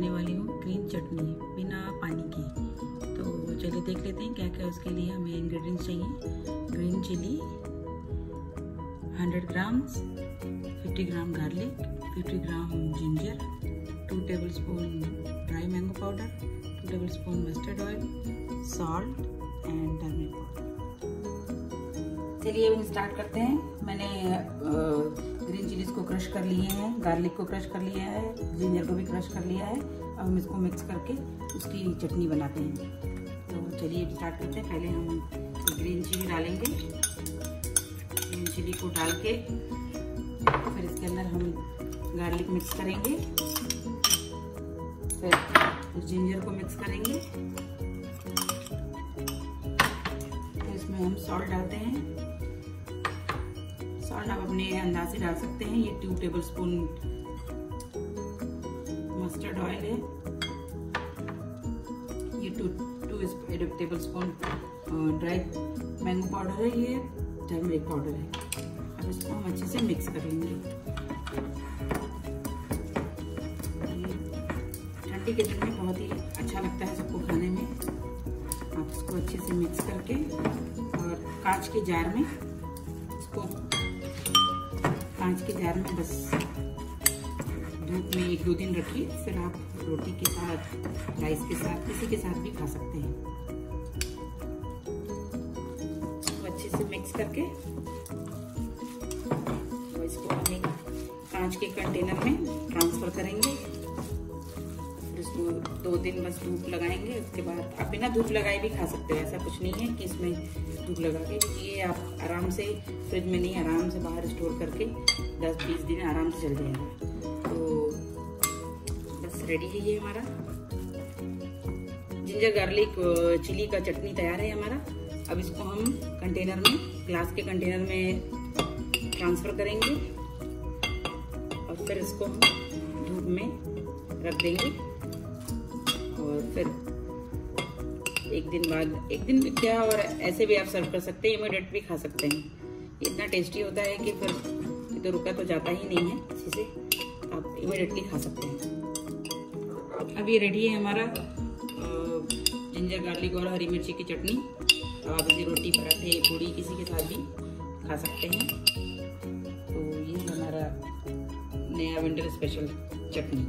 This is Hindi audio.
बनाने वाली हूँ ग्रीन चटनी बिना पानी की। तो चलिए देख लेते हैं क्या क्या उसके लिए हमें इंग्रेडिएंट्स चाहिए। Green chilli 100 grams 50 gram garlic 50 gram ginger 2 tablespoon dry mango powder 2 tablespoon spoon mustard oil salt and turmeric powder चलिए स्टार्ट करते हैं। मैंने ग्रीन चिलीज को क्रश कर लिए हैं, गार्लिक को क्रश कर लिया है, जिंजर को भी क्रश कर लिया है। अब हम इसको मिक्स करके उसकी चटनी बनाते हैं। तो चलिए स्टार्ट करते हैं। पहले हम ग्रीन चिली डालेंगे। ग्रीन चिली को डाल के फिर इसके अंदर हम गार्लिक मिक्स करेंगे। फिर जिंजर को मिक्स करेंगे। फिर इसमें हम सॉल्ट डालते हैं। सॉल्ट आप अपने अंदाज से डाल सकते हैं। ये two tablespoon mustard oil है। ये two two tablespoon dry mango powder है ये टर्मरिक पाउडर है। अब इसको हम अच्छे से मिक्स कर लेंगे ठंडी के दिन में बहुत ही अच्छा लगता है सबको खाने में। आप इसको अच्छे से मिक्स करके और कांच के जार में इसको कांच के जार में बस धूप में एक दो दिन रखिए, फिर आप रोटी के साथ राइस के साथ, किसी के साथ भी खा सकते हैं। तो अच्छे से मिक्स करके तो इसको हम एक कांच के कंटेनर में ट्रांसफ़र करेंगे। इसको दो दिन बस धूप लगाएँगे, उसके बाद आप बिना धूप लगाए भी खा सकते हो, ऐसा कुछ नहीं है कि इसमें धूप लगा के ये आप आराम से फ्रिज में नहीं, आराम से बाहर स्टोर करके 10-20 दिन आराम से चल जाएगा। तो बस रेडी है ये हमारा। जिंजर गार्लिक चिली का चटनी तैयार है हमारा। अब इसको हम कंटेनर में, ग्लास के कंटेनर में ट्रांसफ़र करेंगे। और फिर इसको धूप में रख देंगे। और फिर एक दिन बाद, एक दिन भी क्या और ऐसे भी आप सर्व कर सकते हैं इमीडिएट भी खा सकते हैं। इतना टेस्टी होता है कि फिर तो रुका तो जाता ही नहीं है, इसी से आप इमीडिएटली खा सकते हैं। अब ये रेडी है हमारा जिंजर गार्लिक और हरी मिर्ची की चटनी। अब आप इसे रोटी, पराठे, पूड़ी किसी के साथ भी खा सकते हैं। तो ये हमारा नया विंटर स्पेशल चटनी।